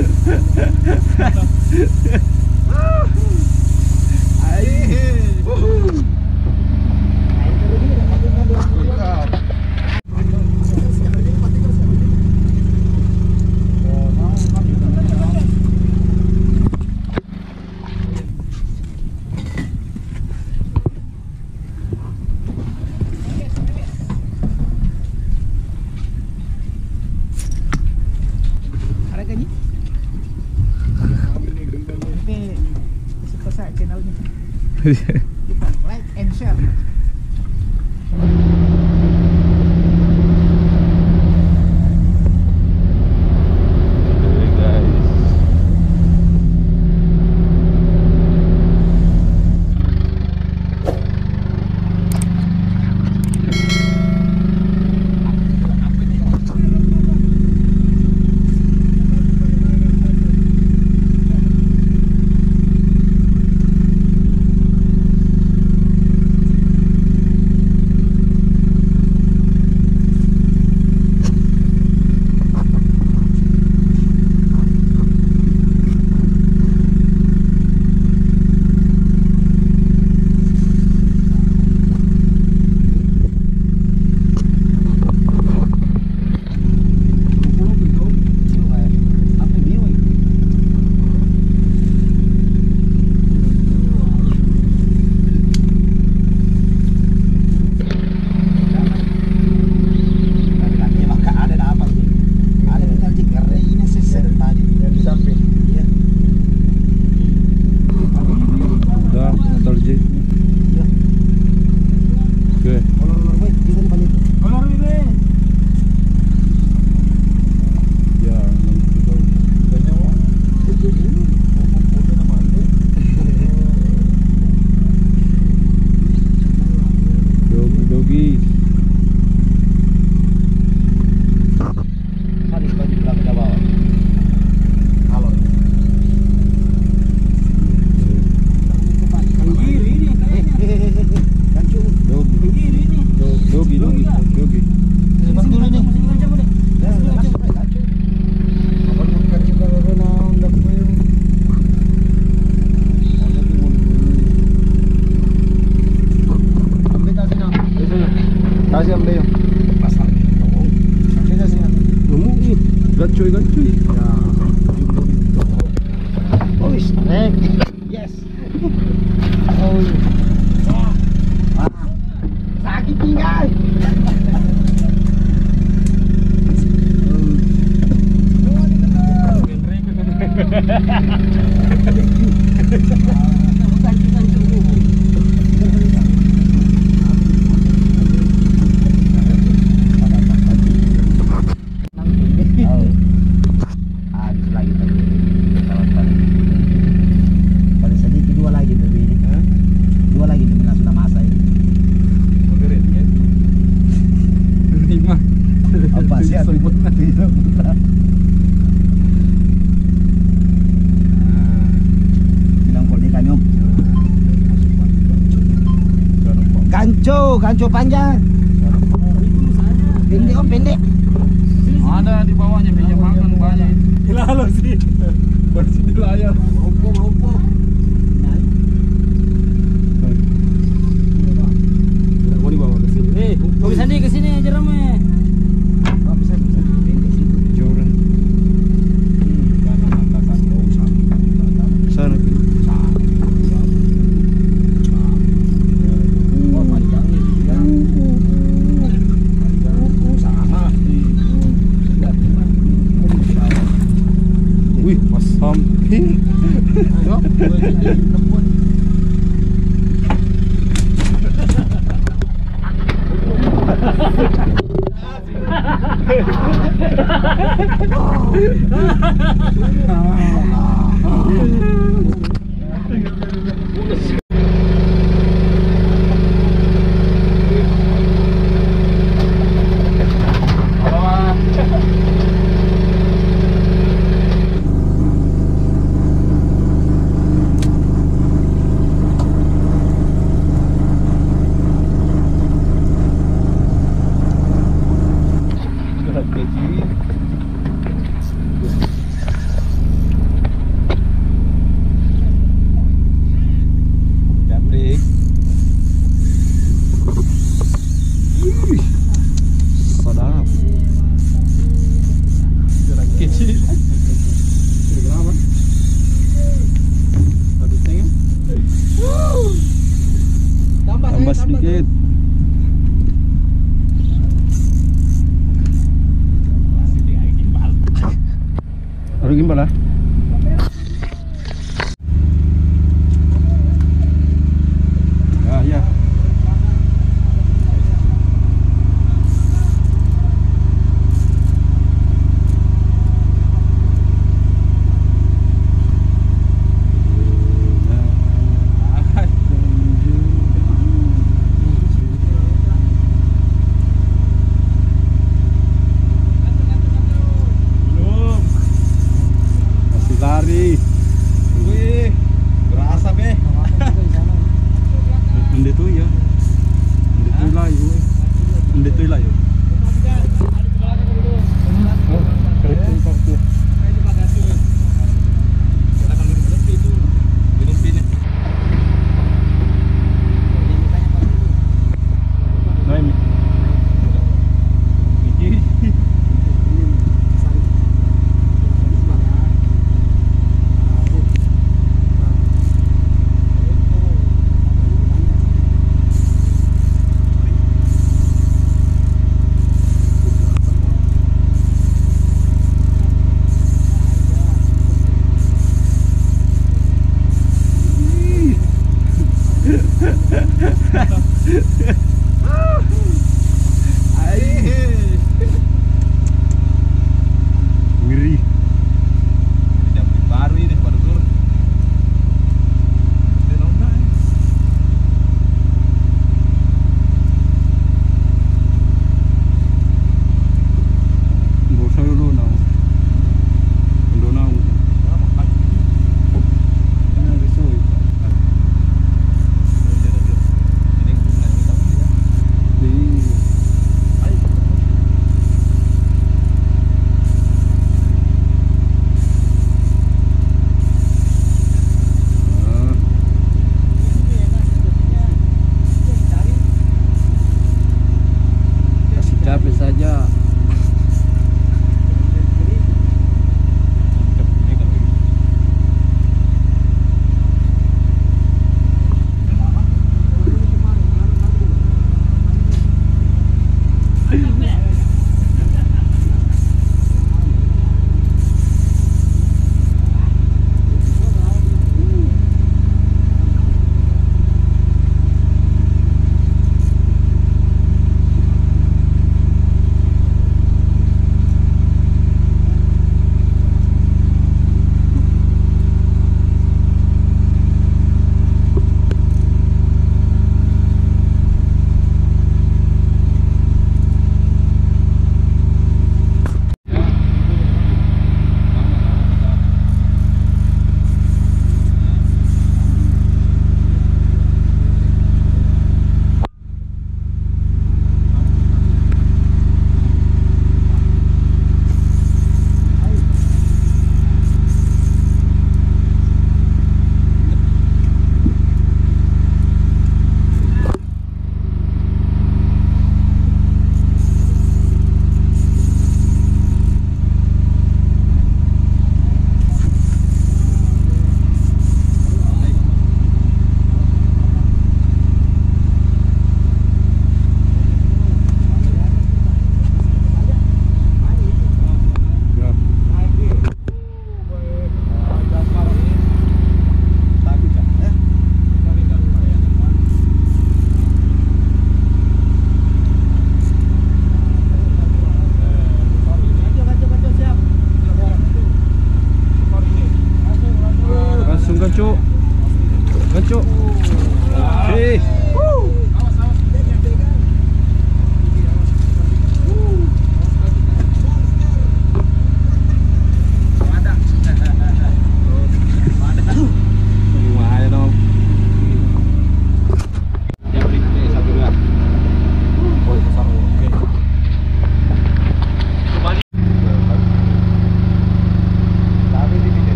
Aí! Uhul! channelnya like and share Thank you. Ganco, ganco panjang. Pendek om, pendek. Ada di bawahnya meja makan banyak. Lalu sih. Bersih di layar. Rompok, rompok. Mau dibawa ke sini. Eh, bisa nih ke sini aja rame. Wih, pas samping. Oh. Baru gimbal lah.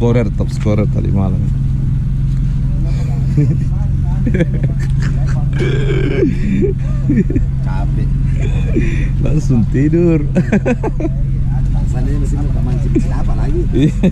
scorer top scorer tadi malam. Capek. Langsung tidur. Masih mau mancing siapa lagi? Iya.